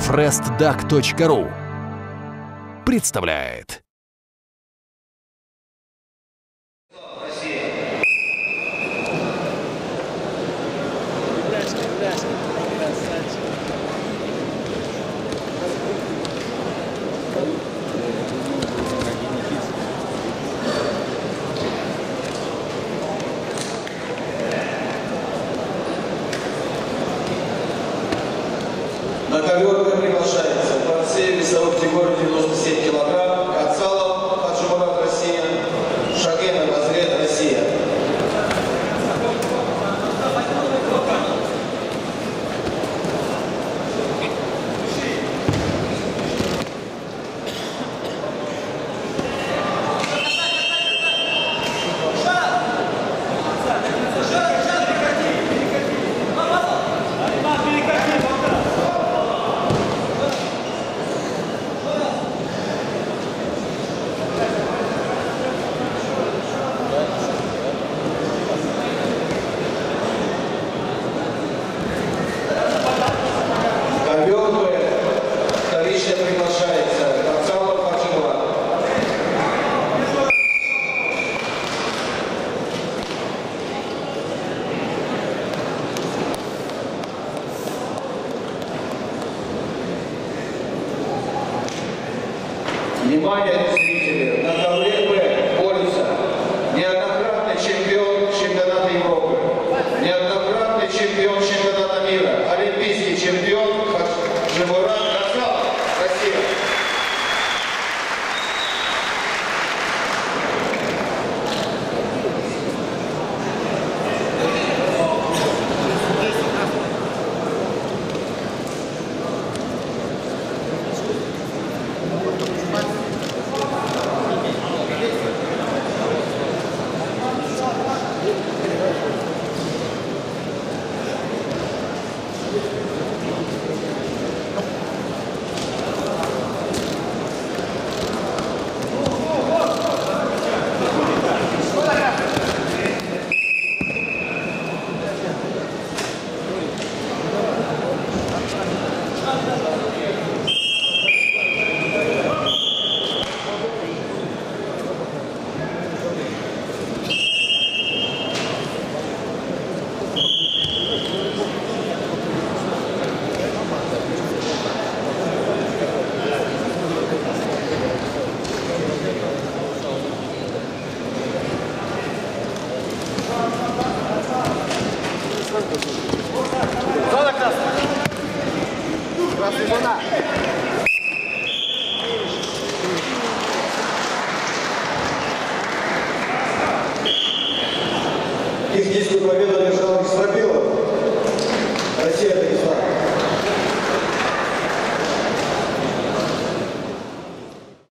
frestduck.ru представляет. Gracias. Внимание, зрители! Красный луна. Техническую победу одержал Исрабил.